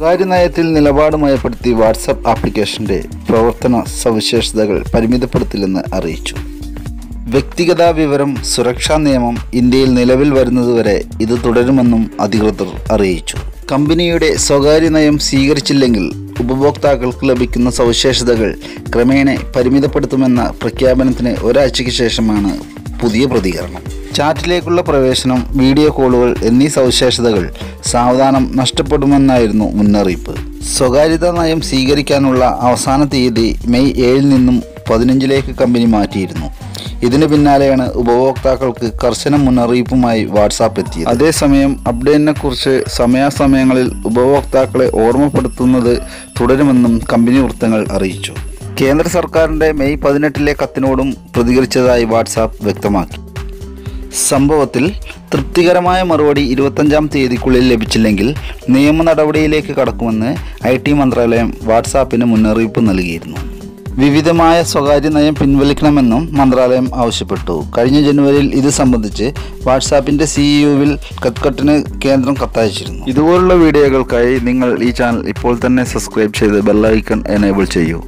സ്വകാര്യ നയത്തിൽ നിലപാട് മയപ്പെടുത്തി വാട്സപ്പ് ആപ്ലിക്കേഷന്റെ പ്രവർത്തന സവിശേഷതകൾ പരിമിതപ്പെടുത്തില്ലെന്ന് അറിയിച്ചു. വ്യക്തിഗത വിവരം സുരക്ഷാ നിയമം ഇന്ത്യയിൽ നിലവിൽ വരുന്നതുവരെ ഇത് തുടരുമെന്നും അധികൃതർ അറിയിച്ചു. കമ്പനിയുടെ സ്വകാര്യ നയം സ്വീകരിച്ചില്ലെങ്കിൽ ഉപഭോക്താക്കൾക്ക് ലഭിക്കുന്ന സവിശേഷതകൾ ക്രമേണ പരിമിതപ്പെടുത്തുമെന്ന പ്രഖ്യാപനത്തിന് ഒരാഴ്ചയ്ക്ക് ശേഷമാണ് പുതിയ പ്രതികരണം. ചാറ്റിലേക്കുള്ള പ്രവേശനം വീഡിയോ കോളുകൾ എന്നീ സവിശേഷതകൾ സാവധാനം നഷ്ടപ്പെടുമെന്നായിരുന്നു മുന്നറിയിപ്പ്. സ്വകാര്യതാ നയം സ്വീകരിക്കാനുള്ള അവസാന തീയതി മെയ് ഏഴിൽ നിന്നും പതിനഞ്ചിലേക്ക് കമ്പനി മാറ്റിയിരുന്നു. ഇതിന് പിന്നാലെയാണ് ഉപഭോക്താക്കൾക്ക് കർശന മുന്നറിയിപ്പുമായി വാട്സാപ്പ് എത്തിയത്. അതേസമയം അപ്ഡേറ്റിനെക്കുറിച്ച് സമയാസമയങ്ങളിൽ ഉപഭോക്താക്കളെ ഓർമ്മപ്പെടുത്തുന്നത് തുടരുമെന്നും കമ്പനി വൃത്തങ്ങൾ അറിയിച്ചു. കേന്ദ്ര സർക്കാരിന്റെ മെയ് പതിനെട്ടിലെ കത്തിനോടും പ്രതികരിച്ചതായി വാട്സാപ്പ് വ്യക്തമാക്കി. സംഭവത്തിൽ തൃപ്തികരമായ മറുപടി ഇരുപത്തഞ്ചാം തീയതിക്കുള്ളിൽ ലഭിച്ചില്ലെങ്കിൽ നിയമ നടപടിയിലേക്ക് കടക്കുമെന്ന് ഐ ടി മന്ത്രാലയം വാട്സാപ്പിന് മുന്നറിയിപ്പ് നൽകിയിരുന്നു. വിവിധമായ സ്വകാര്യ നയം പിൻവലിക്കണമെന്നും മന്ത്രാലയം ആവശ്യപ്പെട്ടു. കഴിഞ്ഞ ജനുവരിയിൽ ഇത് സംബന്ധിച്ച് വാട്സാപ്പിന്റെ സിഇഒവിൽ കത്കട്ടിന് കേന്ദ്രം കത്തയച്ചിരുന്നു. ഇതുപോലുള്ള വീഡിയോകൾക്കായി നിങ്ങൾ ഈ ചാനൽ ഇപ്പോൾ തന്നെ സബ്സ്ക്രൈബ് ചെയ്ത് ബെല്ലൈക്കൺ എനേബിൾ ചെയ്യൂ.